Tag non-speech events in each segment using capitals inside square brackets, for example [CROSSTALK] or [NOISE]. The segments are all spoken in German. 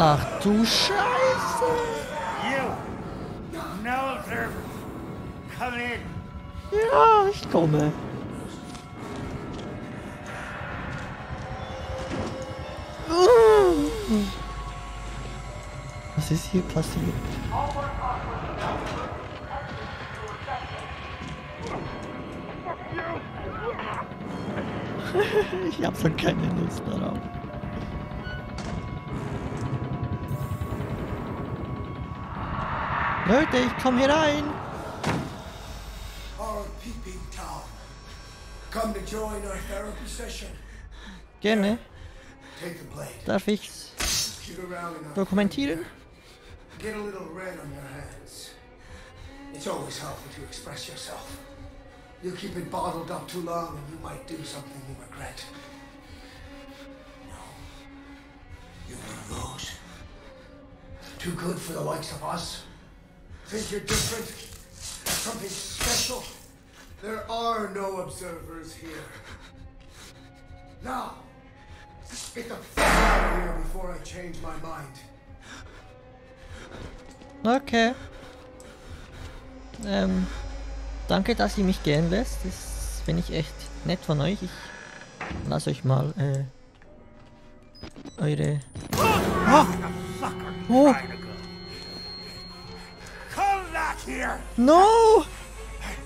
Ach du Scheiße. Ja, ich komme. Was ist hier passiert? [LAUGHS] ich hab so keine Lust darauf. Leute, ich komm hier rein. Our peeping Tom. Come to join our therapy session. Gerne. Take the blade. Darf ich's Shoot around in our dokumentieren? Get a little red on your hands. It's always helpful to express yourself. You keep it bottled up too long and you might do something you regret. No. You're one of those. Too good for the likes of us. Think you're different? Something special? There are no observers here. Now, get the fuck out of here before I change my mind. Okay. Ähm, danke, dass ihr mich gehen lässt. Das finde ich echt nett von euch. Ich lasse euch mal äh, eure... Oh, Come no!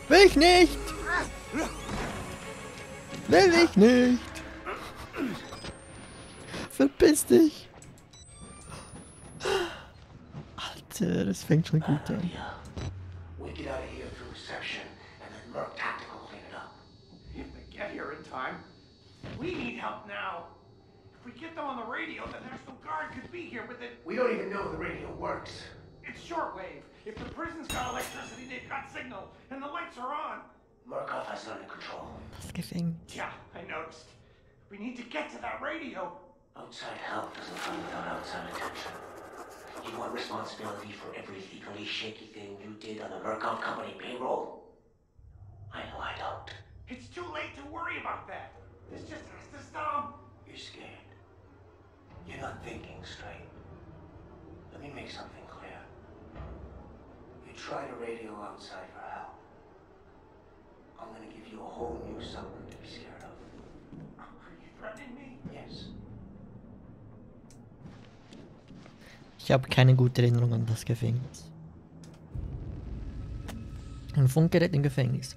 Will ich nicht! Will ich nicht! Verpiss dich! Alter, das fängt schon gut an. We get out of here through reception, and then Merc Tactical will clean it up. If they get here in time. We need help now. If we get them on the radio, the National Guard could be here with. We don't even know the radio works. It's shortwave. If the prison's got electricity, they've got signal, and the lights are on. Murkoff has it under control. Das Gefängnis. Yeah, I noticed. We need to get to that radio. Outside help doesn't come without outside attention. You want responsibility for every legally shaky thing you did on the Murkoff Company payroll? I know I don't. It's too late to worry about that. This just has to stop. You're scared. You're not thinking straight. Let me make something clear. You try to radio outside for help. I'm gonna give you a whole new something to be scared of. Are you threatening me? Yes. Ich habe keine gute Erinnerung an das Gefängnis. Ein Funkgerät im Gefängnis.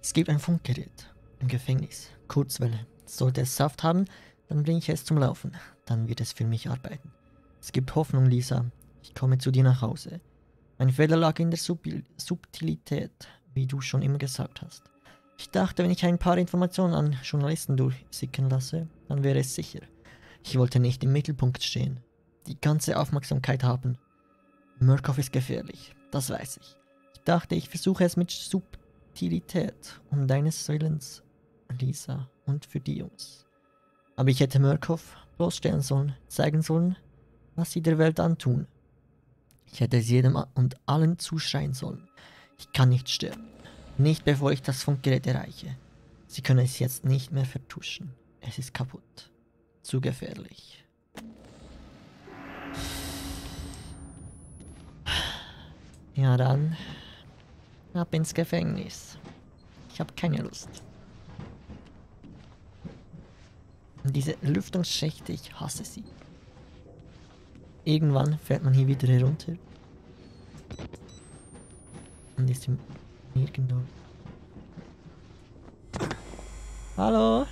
Es gibt ein Funkgerät im Gefängnis. Kurzwelle. Sollte es Saft haben, dann bringe ich es zum Laufen. Dann wird es für mich arbeiten. Es gibt Hoffnung, Lisa. Ich komme zu dir nach Hause. Mein Fehler lag in der Subtilität, wie du schon immer gesagt hast. Ich dachte, wenn ich ein paar Informationen an Journalisten durchsickern lasse, dann wäre es sicher. Ich wollte nicht im Mittelpunkt stehen die ganze Aufmerksamkeit haben. Murkoff ist gefährlich, das weiß ich. Ich dachte, ich versuche es mit Subtilität, um deines Willens, Lisa, und für die Jungs. Aber ich hätte Murkoff bloßstellen sollen, zeigen sollen, was sie der Welt antun. Ich hätte es jedem und allen zuschreien sollen. Ich kann nicht sterben. Nicht bevor ich das Funkgerät erreiche. Sie können es jetzt nicht mehr vertuschen. Es ist kaputt. Zu gefährlich. Ja, dann ab ins Gefängnis. Ich habe keine Lust. Diese Lüftungsschächte, ich hasse sie. Irgendwann fährt man hier wieder herunter. Und ist im nirgendwo. Hallo?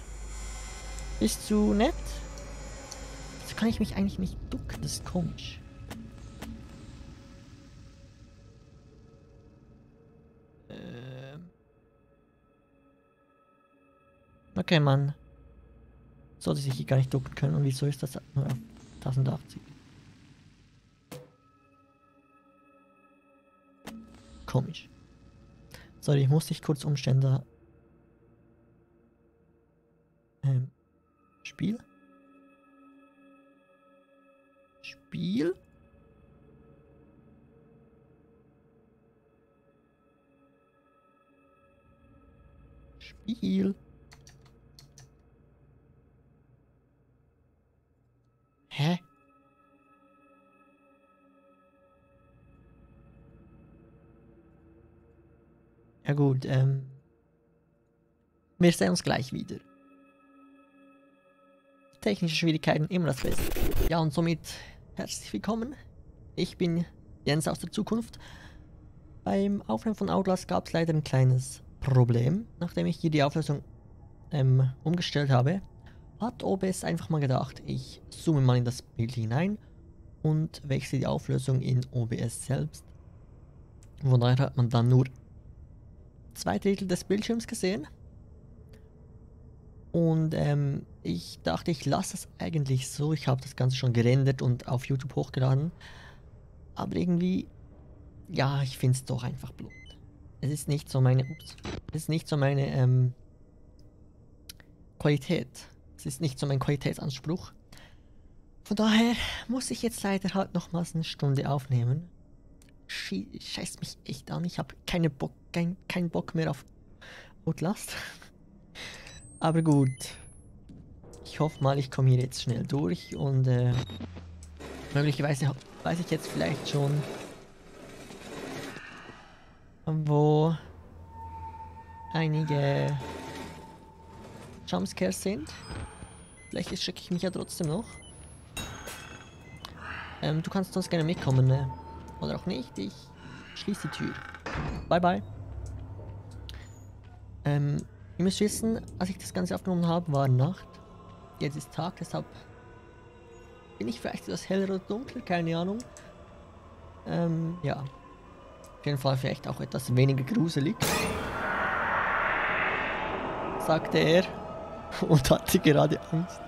Bist du nett? So kann ich mich eigentlich nicht ducken, das ist komisch. Ähm. Okay, man sollte sich hier gar nicht ducken können. Und wieso ist das nur auf 1080? Komisch. Sorry, ich muss dich kurz umstellen da. Ähm. Spiel? Spiel? Spiel. Hä? Ja gut, ähm. Wir sehen uns gleich wieder. Technische Schwierigkeiten immer das Beste. Ja, und somit herzlich willkommen. Ich bin Jens aus der Zukunft. Beim Aufnehmen von Outlast gab es leider ein kleines Problem. Nachdem ich hier die Auflösung ähm, umgestellt habe, hat OBS einfach mal gedacht, ich zoome mal in das Bild hinein und wechsle die Auflösung in OBS selbst. Von daher hat man dann nur zwei Drittel des Bildschirms gesehen. Und ähm, ich dachte, ich lasse es eigentlich so. Ich habe das Ganze schon gerendert und auf YouTube hochgeladen. Aber irgendwie, ja, ich finde es doch einfach blöd. Es ist nicht so meine, ups, es ist nicht so meine ähm, Qualität. Es ist nicht so mein Qualitätsanspruch. Von daher muss ich jetzt leider halt nochmals eine Stunde aufnehmen. Scheißt mich echt an. Ich habe keine Bock, kein, keinen Bock mehr auf Outlast. [LAUGHS] Aber gut. Ich hoffe mal, ich komme hier jetzt schnell durch und äh, möglicherweise weiß ich jetzt vielleicht schon, wo einige Jumpscares sind. Vielleicht schicke ich mich ja trotzdem noch. Ähm, du kannst sonst gerne mitkommen, ne? Oder auch nicht. Ich schließe die Tür. Bye, bye. Ähm, ihr müsst wissen, als ich das Ganze aufgenommen habe, war Nacht. Jetzt ist Tag, deshalb bin ich vielleicht etwas heller oder dunkler, keine Ahnung. Ähm, ja. Auf jeden Fall vielleicht auch etwas weniger gruselig. Sagte er und hatte gerade Angst.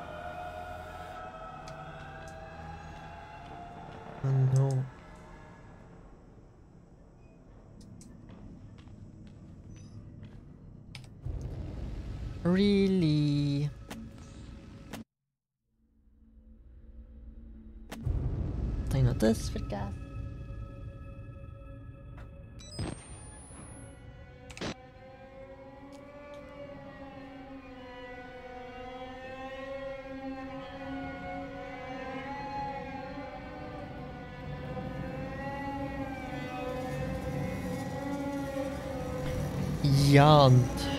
Oh no. Really? Tem notas verkehrt. Ja, und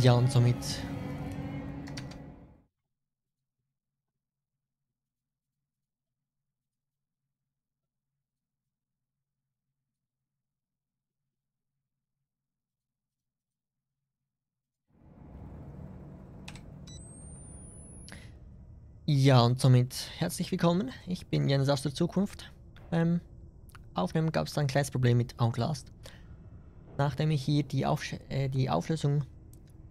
ja, und somit Ja, und somit herzlich willkommen. Ich bin Jens aus der Zukunft. Beim Aufnehmen gab es ein kleines Problem mit Outlast. Nachdem ich hier die, Auf äh, die Auflösung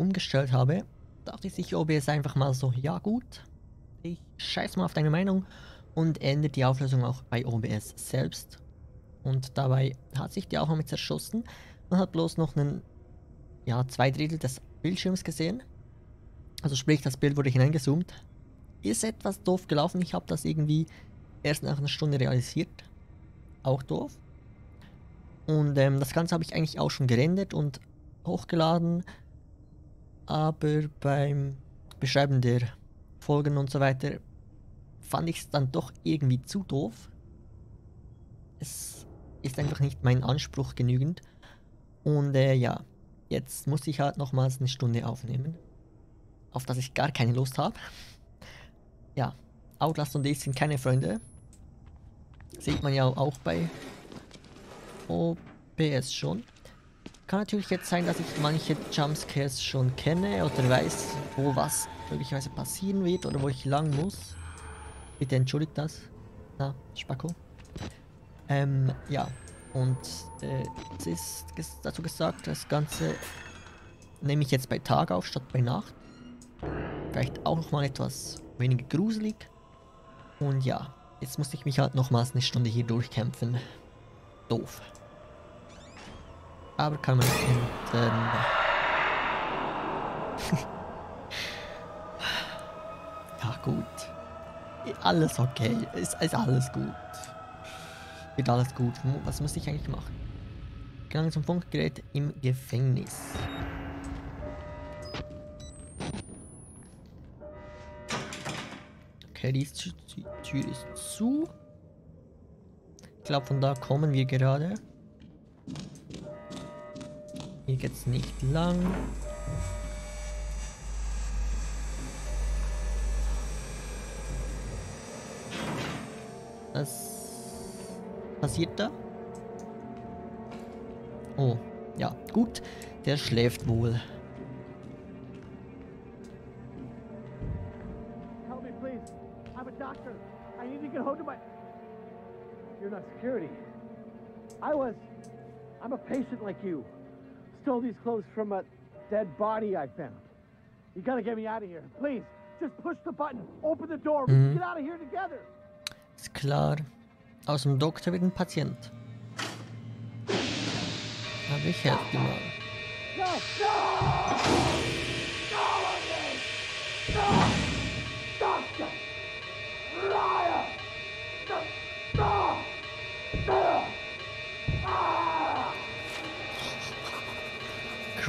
umgestellt habe, dachte ich OBS einfach mal so, ja gut, ich scheiß mal auf deine Meinung und ändere die Auflösung auch bei OBS selbst. Und dabei hat sich die auch mit zerschossen. Man hat bloß noch einen, ja, zwei Drittel des Bildschirms gesehen. Also sprich, das Bild wurde hineingezoomt ist etwas doof gelaufen. Ich habe das irgendwie erst nach einer Stunde realisiert. Auch doof. Und ähm, das Ganze habe ich eigentlich auch schon gerendert und hochgeladen. Aber beim Beschreiben der Folgen und so weiter fand ich es dann doch irgendwie zu doof. Es ist einfach nicht mein Anspruch genügend. Und äh, ja, jetzt muss ich halt nochmals eine Stunde aufnehmen. Auf das ich gar keine Lust habe. Ja, Outlast und ich sind keine Freunde. Sieht man ja auch bei OBS schon. Kann natürlich jetzt sein, dass ich manche Jumpscares schon kenne oder weiß, wo was möglicherweise passieren wird oder wo ich lang muss. Bitte entschuldigt das. Na, Spacko. Ähm, ja. Und äh, es ist dazu gesagt, das Ganze nehme ich jetzt bei Tag auf statt bei Nacht. Vielleicht auch nochmal etwas weniger gruselig. Und ja, jetzt musste ich mich halt nochmals eine Stunde hier durchkämpfen. Doof. Aber kann man ändern. [LAUGHS] ja gut. Alles okay. Ist, ist alles gut. Wird alles gut. Was muss ich eigentlich machen? Gegangen zum Funkgerät im Gefängnis. Okay, die, Tür ist zu. Ich glaube, von da kommen wir gerade. Hier geht's nicht lang. Was passiert da? Oh, ja, gut. Der schläft wohl. Help me, please. I'm a doctor. I need to get home to my. You're not security. I was. I'm a patient like you. Stole these clothes from a dead body I found. You gotta get me out of here. Please, just push the button. Open the door. Can mm-hmm. get out of here together. Ist klar. Aus dem Doktor wird ein Patient. Aber ich helfe dir mal. No! No,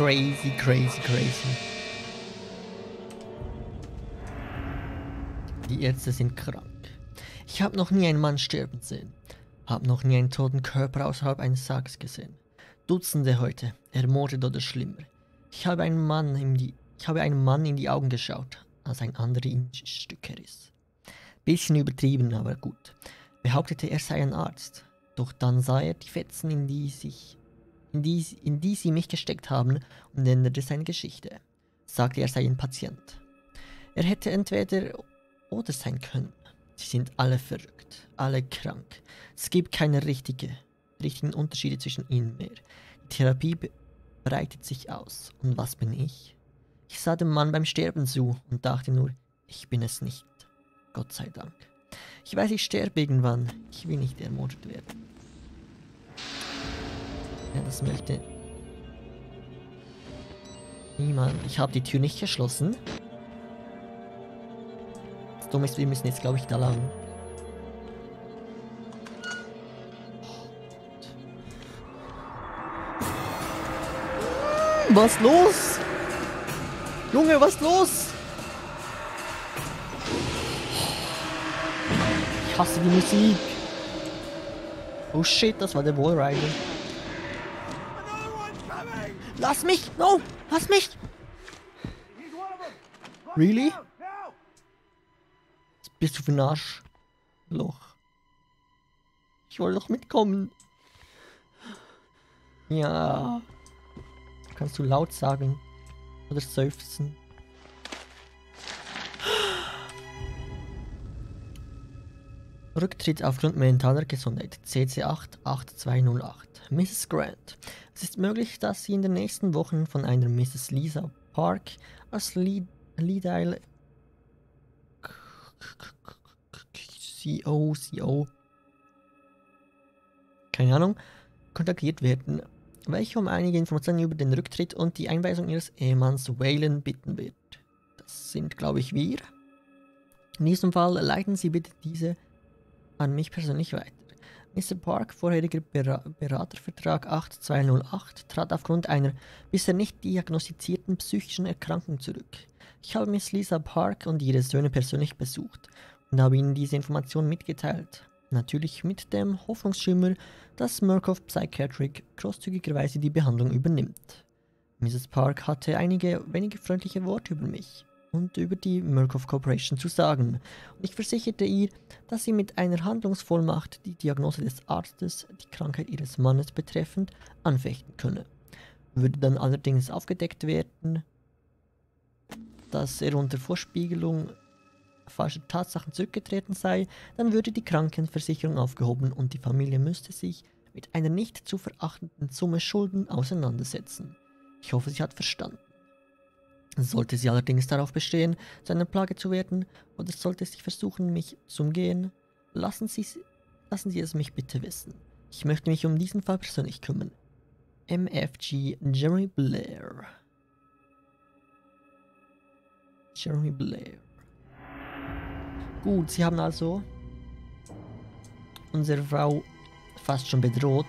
Crazy, crazy, crazy. Die Ärzte sind krank. Ich habe noch nie einen Mann sterben sehen. Hab noch nie einen toten Körper außerhalb eines Sargs gesehen. Dutzende heute, ermordet oder schlimmer. Ich habe einen Mann in die, ich habe einem Mann in die Augen geschaut, als ein anderer ihn Stücke riss. Bisschen übertrieben, aber gut. Behauptete, er sei ein Arzt. Doch dann sah er die Fetzen, in die, sich, in, die, in die sie mich gesteckt haben, und änderte seine Geschichte. Sagte, er sei ein Patient. Er hätte entweder oder sein können. Sie sind alle verrückt, alle krank. Es gibt keine richtige, richtigen Unterschiede zwischen ihnen mehr. Die Therapie breitet sich aus. Und was bin ich? Ich sah dem Mann beim Sterben zu und dachte nur, ich bin es nicht. Gott sei Dank. Ich weiß, ich sterbe irgendwann. Ich will nicht ermordet werden. Ja, das möchte niemand. Ich habe die Tür nicht geschlossen. Das Dumme ist, wir müssen jetzt, glaube ich, da lang. Was los? Junge, was los? Ich hasse die Musik. Oh shit, das war der Wallrider. Lass mich! No! Lass mich! Really? Was bist du für ein Arschloch? Ich wollte doch mitkommen. Ja. Kannst du laut sagen? Oder seufzen? Rücktritt aufgrund mentaler Gesundheit. CC8 8208. Mrs. Grant. Es ist möglich, dass Sie in den nächsten Wochen von einer Mrs. Lisa Park als Lead Leadile CO, CO, keine Ahnung, kontaktiert werden, welche um einige Informationen über den Rücktritt und die Einweisung ihres Ehemanns Waylon bitten wird. Das sind, glaube ich, wir. In diesem Fall leiten Sie bitte diese an mich persönlich weiter. Mr. Park, vorheriger Bera Beratervertrag 8208, trat aufgrund einer bisher nicht diagnostizierten psychischen Erkrankung zurück. Ich habe Miss Lisa Park und ihre Söhne persönlich besucht und habe ihnen diese Information mitgeteilt. Natürlich mit dem Hoffnungsschimmer, dass Murkoff Psychiatric großzügigerweise die Behandlung übernimmt. Mrs. Park hatte einige wenige freundliche Worte über mich und über die Murkoff Corporation zu sagen, ich versicherte ihr, dass sie mit einer Handlungsvollmacht die Diagnose des Arztes, die Krankheit ihres Mannes betreffend, anfechten könne. Würde dann allerdings aufgedeckt werden, dass er unter Vorspiegelung falscher Tatsachen zurückgetreten sei, dann würde die Krankenversicherung aufgehoben und die Familie müsste sich mit einer nicht zu verachtenden Summe Schulden auseinandersetzen. Ich hoffe, sie hat verstanden. Sollte sie allerdings darauf bestehen, zu einer Plage zu werden, oder sollte sie versuchen, mich zu umgehen, lassen sie, lassen sie es mich bitte wissen. Ich möchte mich um diesen Fall persönlich kümmern. MFG Jeremy Blair. Jeremy Blair. Gut, sie haben also unsere Frau fast schon bedroht.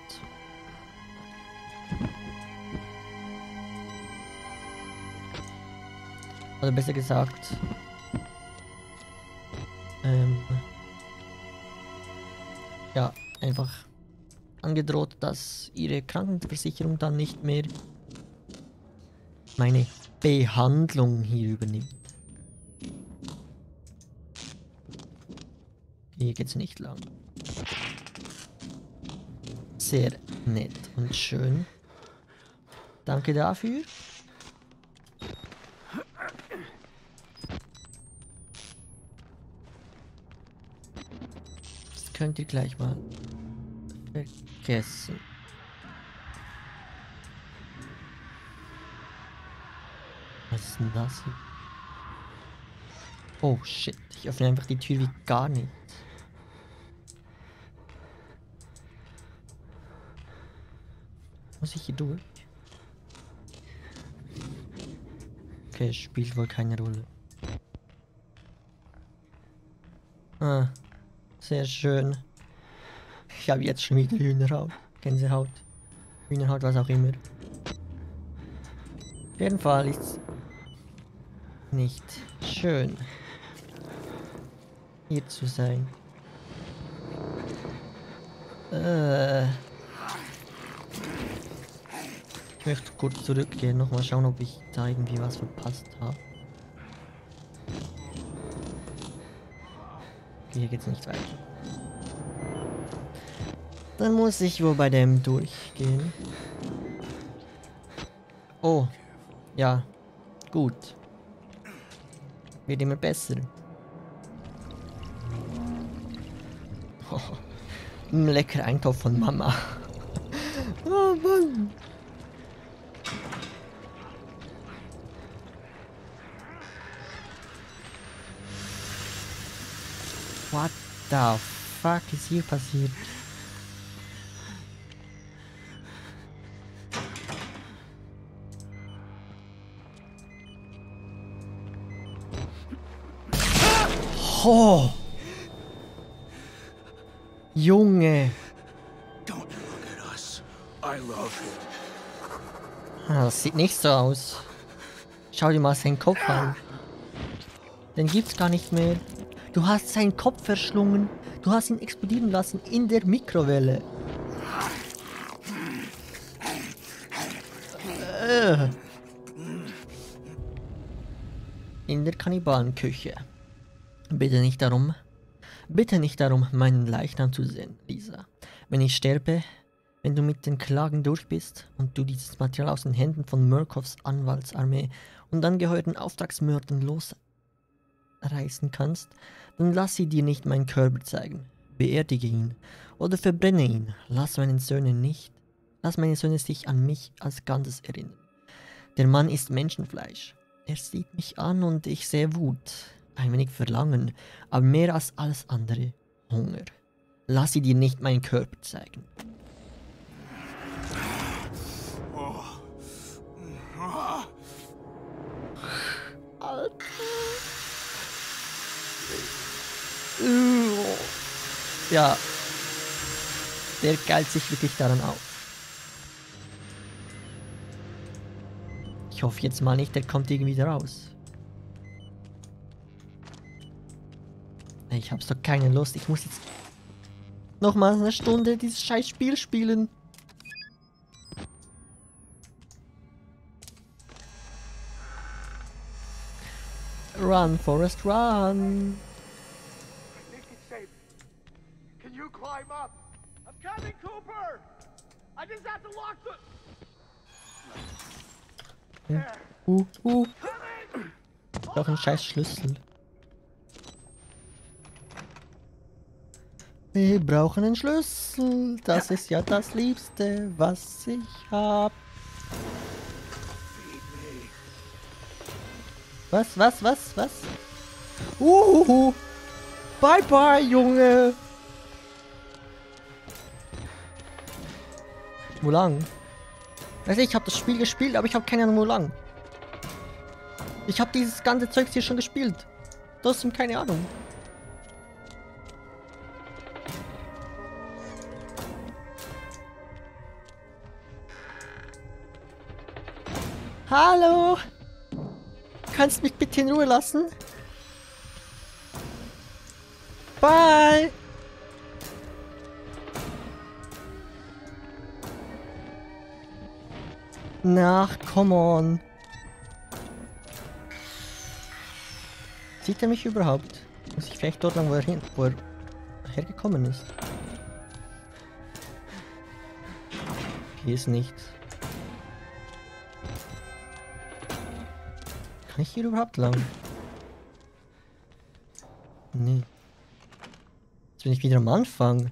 Oder besser gesagt, ähm, ja, einfach angedroht, dass ihre Krankenversicherung dann nicht mehr meine Behandlung hier übernimmt. Hier geht's nicht lang. Sehr nett und schön. Danke dafür. Könnt ihr gleich mal vergessen. Was ist denn das hier? Oh shit, ich öffne einfach die Tür wie gar nicht. Muss ich hier durch? Okay, spielt wohl keine Rolle. Ah, sehr schön. Ich habe jetzt schon wieder Hühnerhaut. Gänsehaut. Hühnerhaut, was auch immer. Auf jeden Fall ist nicht schön, hier zu sein. Äh. Ich möchte kurz zurückgehen, nochmal schauen, ob ich da irgendwie was verpasst habe. Hier geht's nicht weiter. Dann muss ich wohl bei dem durchgehen. Oh. Ja. Gut. Wird immer besser. Oh, [LAUGHS] ein lecker Eintopf von Mama. [LAUGHS] oh Mann. What the fuck ist hier passiert? Oh. Junge. Ah, Das sieht nicht so aus. Schau dir mal seinen Kopf an. Den gibt's gar nicht mehr. Du hast seinen Kopf verschlungen. Du hast ihn explodieren lassen in der Mikrowelle. In der Kannibalenküche. Bitte nicht darum. Bitte nicht darum, meinen Leichnam zu sehen, Lisa. Wenn ich sterbe, wenn du mit den Klagen durch bist und du dieses Material aus den Händen von Murkoffs Anwaltsarmee und angehörigen Auftragsmördern losreißen kannst, dann lass sie dir nicht meinen Körper zeigen. Beerdige ihn oder verbrenne ihn. Lass meinen Söhne nicht, lass meine Söhne sich an mich als Ganzes erinnern. Der Mann ist Menschenfleisch. Er sieht mich an und ich sehe Wut, ein wenig Verlangen, aber mehr als alles andere Hunger. Lass sie dir nicht meinen Körper zeigen. Ja. Der geilt sich wirklich daran auf. Ich hoffe jetzt mal nicht, der kommt irgendwie da raus. Ich hab's doch keine Lust. Ich muss jetzt nochmal eine Stunde dieses scheiß Spiel spielen. Run, Forest, run. I think it's safe. Can you climb up? I'm coming, Cooper! I just have to lock the... There. Uh, uh. Doch ein scheiß Schlüssel. Wir brauchen einen Schlüssel. Das ist ja das Liebste, was ich hab. Was, was, was, was? Uhuhu. Bye, bye, Junge. Wo lang? Weiß ich, habe das Spiel gespielt, aber ich habe keine Ahnung, wo lang. Ich habe dieses ganze Zeugs hier schon gespielt. Trotzdem keine Ahnung. Hallo? Kannst mich bitte in Ruhe lassen? Bye. Na, come on. Sieht er mich überhaupt? Muss ich vielleicht dort lang, wo er, hin, wo er hergekommen ist? Hier ist nichts. Kann ich hier überhaupt lang? Nee. Jetzt bin ich wieder am Anfang.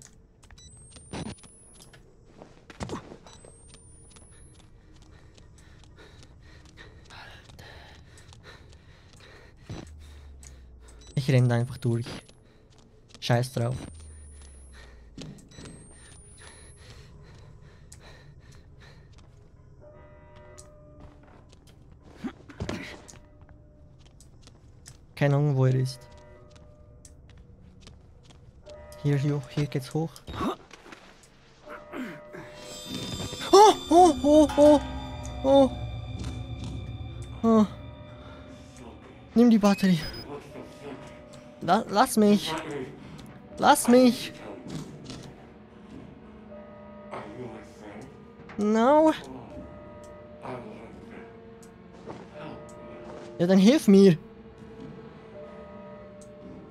Renne einfach durch. Scheiß drauf. Keine Ahnung, wo er ist. Hier, hier, hier geht's hoch. Oh, oh, oh, oh, oh. Oh. Nimm die Batterie. La lass mich. Lass mich. No. Ja, dann hilf mir.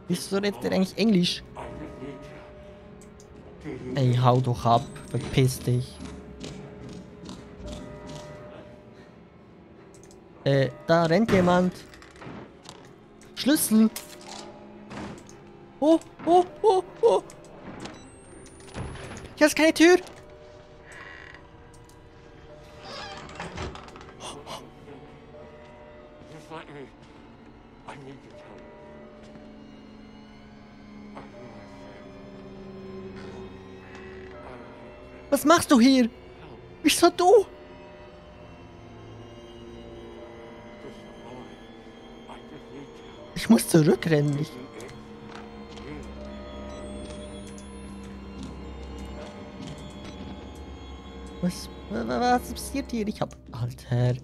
Wieso redet der eigentlich Englisch? Ey, hau doch ab. Verpiss dich. Äh, da rennt jemand. Schlüssel. Oh, oh, oh, oh. Hier ist keine Tür. Was machst du hier? Wieso du? Ich muss zurückrennen. Ich, was, wa- wa- was passiert hier? Ich hab... Alter.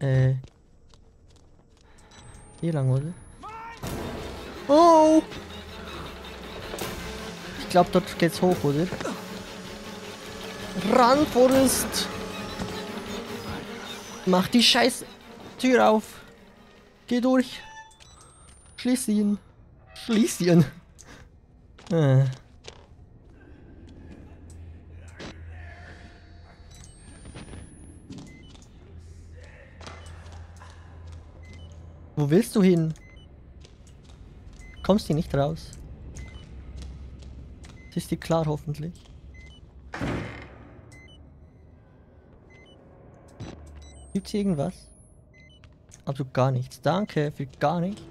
Äh. Hier lang, oder? Oh! Ich glaube, dort geht's hoch, oder? Run, Forrest! Mach die scheiß Tür auf! Geh durch! Schließ ihn! Schließ ihn! Äh. Wo willst du hin? Kommst hier nicht raus? Ist dir klar hoffentlich. Gibt's hier irgendwas? Absolut gar nichts. Danke für gar nichts.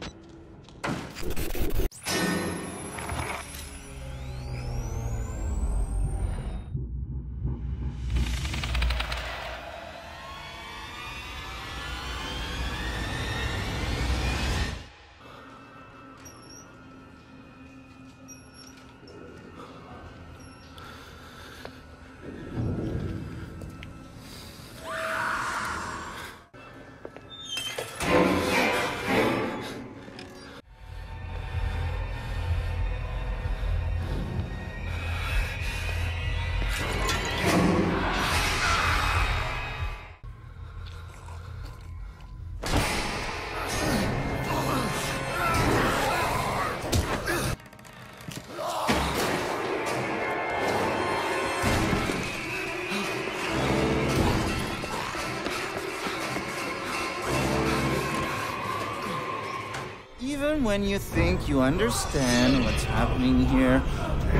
When you think you understand what's happening here,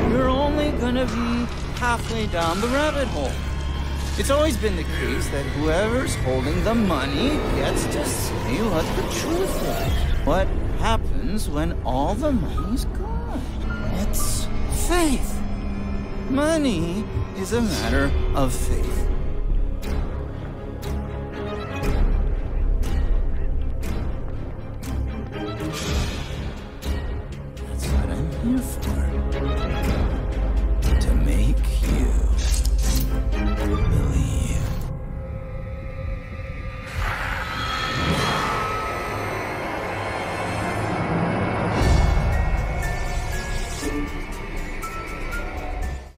you're only gonna be halfway down the rabbit hole. It's always been the case that whoever's holding the money gets to say what the truth is. What happens when all the money's gone? It's faith. Money is a matter of faith.